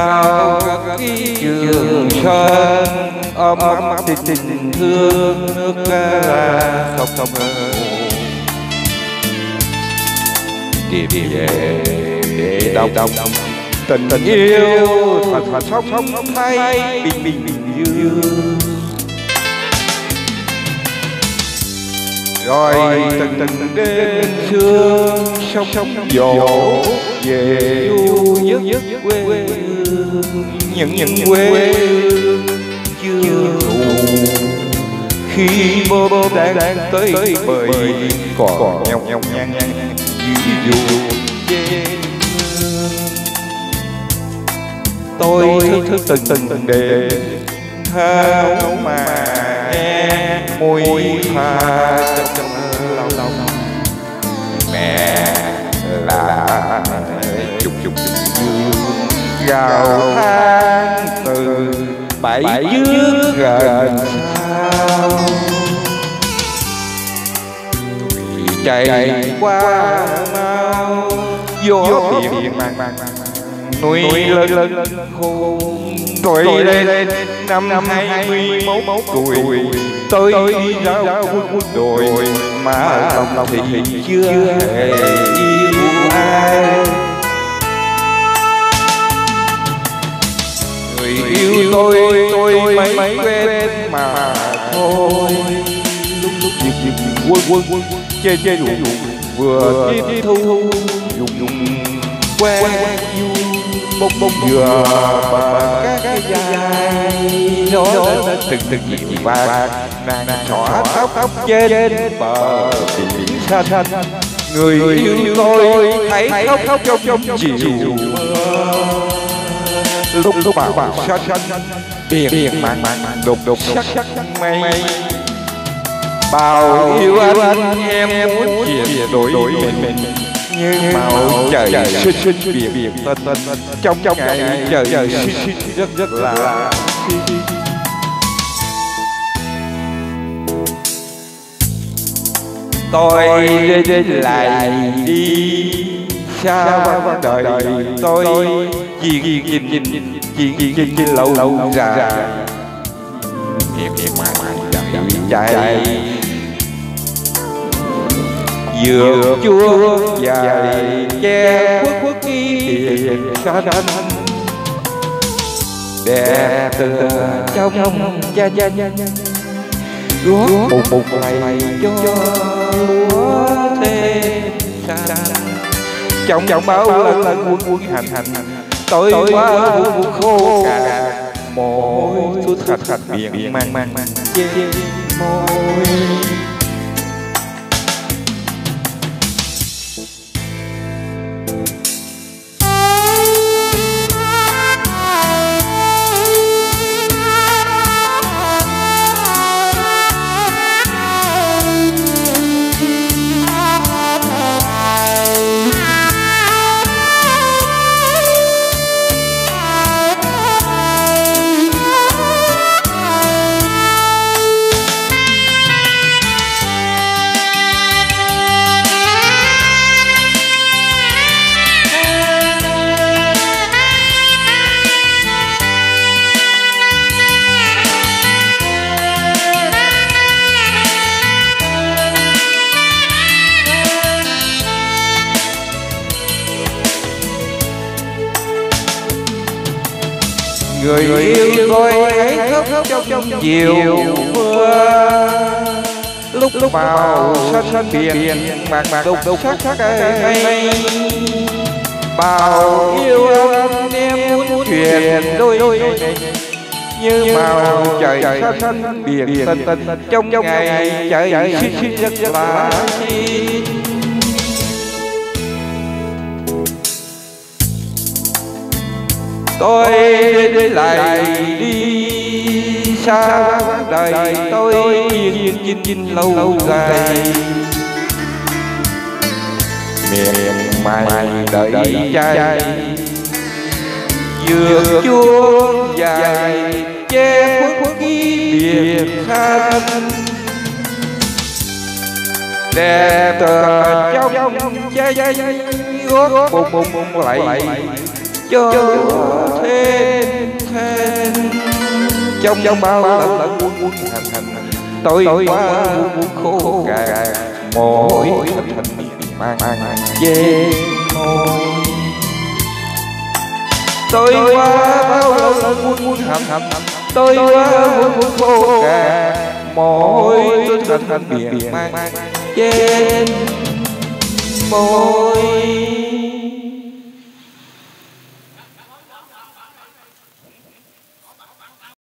cao cái trường sơn ấm ấm tình tình thương nước ca không không tìm về để đông đông tình tình yêu thật thật sống sống thay bình bình bình dương rồi từng từng đêm sương sông sông dỗ về du nhất nhất quê hương. những những quê hương chưa đủ. Khi bơ bơ đang đang tới bời còn nhong nhong nhang nhang dù về tôi thức thức từng từng từng đêm thao mà nghe môi pha trong lâu mẹ là chúc chúc dương gào than từ bảy dương gần sao chạy qua mau gió biển mang mang núi lớn rồi lên năm năm hai mươi mốt. tuổi. Tôi đi ra quân đồi mà lòng lòng thì chưa hề yêu ai. Người yêu tôi tôi mấy quên mà thôi. Lúc lúc quân quân quân chê chê vừa tiếp thu. dùng quen vui bông bông vừa và các dài nó từng từng nhiều vàng nàng xõa tóc tóc trên bờ biển. xanh. Người yêu tôi thấy khóc khóc trong trong chiều lúc lúc bảo bảo xanh xanh biển biển màn màn đục đục sắc sắc mây. Bao yêu anh em muốn chuyển đổi mình như màu trời sinh biển biển tân tân trong trong ngày trời sinh sinh rất rất là tôi lại đi xa vắng đời tôi nhìn nhìn nhìn chỉ nhìn nhìn nhìn lâu lâu dài mà chạy dược chua dài che khuất khuất tiền xa đanh đẹp từ trong cha cha cha. Gót một một ngày cho lúa thêm xa trong trong bao lần lần quân quân hành hành tối qua buồn khô cả môi suốt thật thật miệng mang mang mang môi người yêu tôi ấy khóc trong chiều mưa. Lúc lúc vào sân sân biển mạc mạc đục đục sắc sắc hay bao yêu anh em muốn truyền đôi đôi như màu trời xanh xanh biển tinh tinh trong trong ngày trời xin xin rất là xin tôi đi lại đi xa đời tôi yên chinh chinh lâu dài miền mày đợi trai dược chua dài che khuất biển xanh đẹp tờ trong trái gót bùng bùng lại cho trong trong bao lần lần quân quân hành hành. Tôi quá quân khô cạn mỗi thành thành mang về môi tôi quá bao lần quân hành. hành. Tôi quá quân quân khô cạn mỗi thành thành biển mang trên môi